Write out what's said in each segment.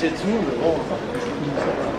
c'est tout, mais bon.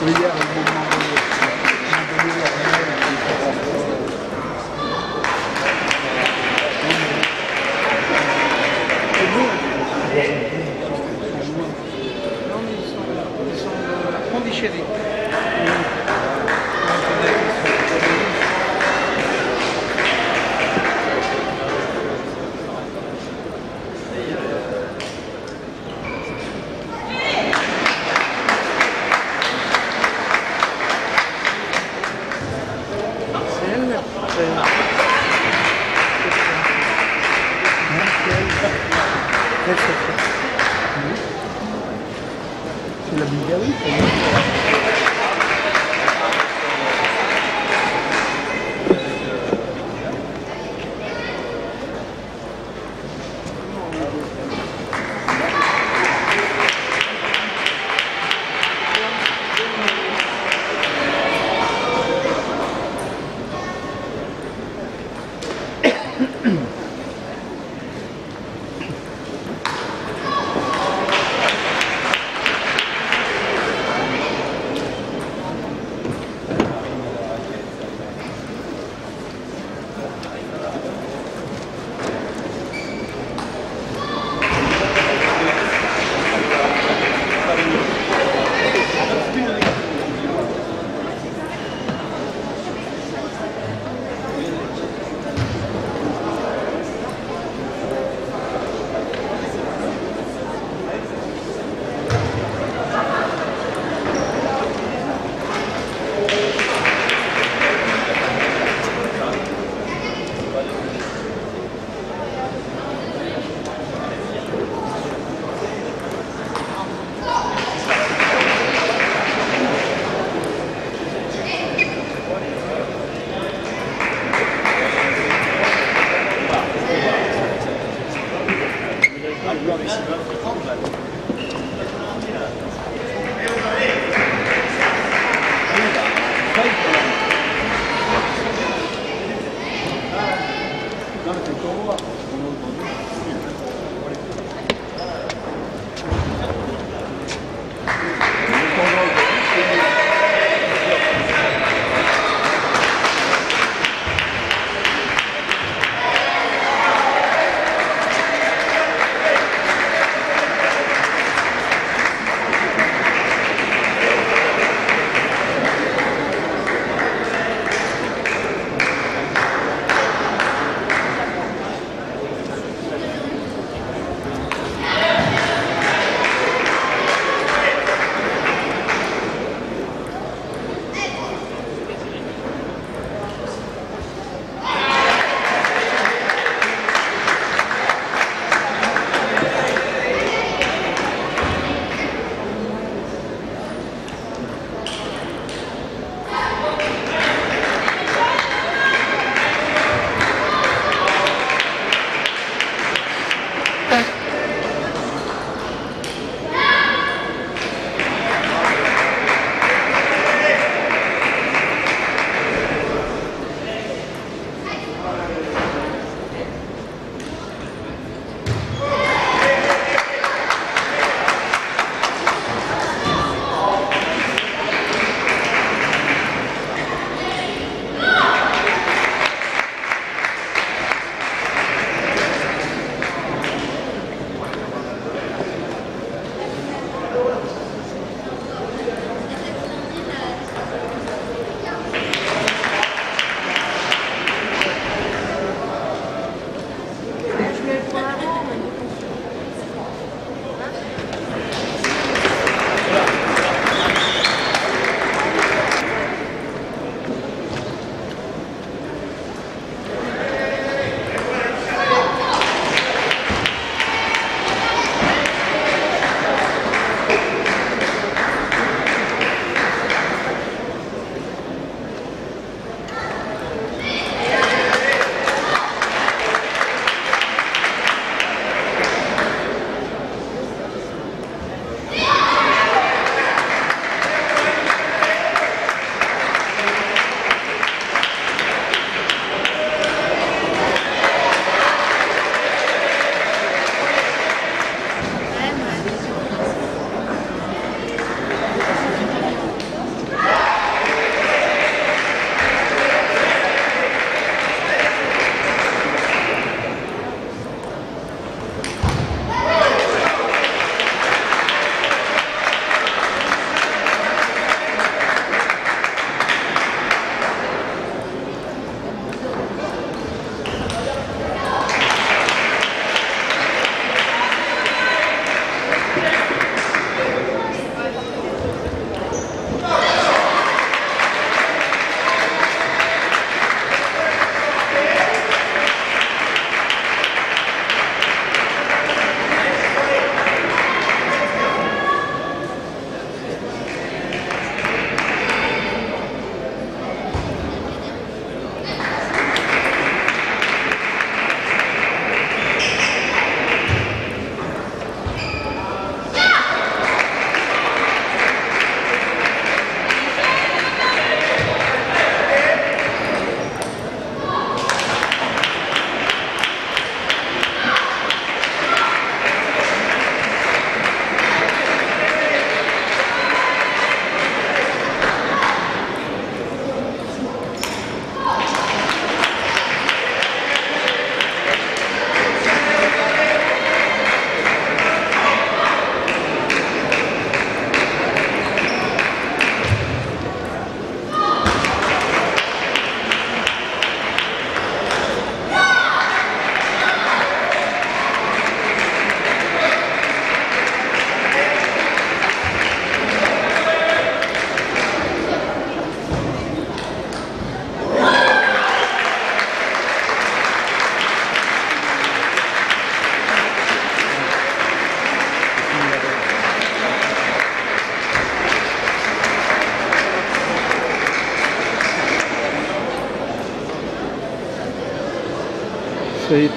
Thank you. C'est la Bulgarie,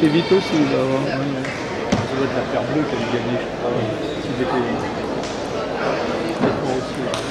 été vite aussi. Ça doit être la paire bleue qui a gagné, je crois. Était. Complètement aussi.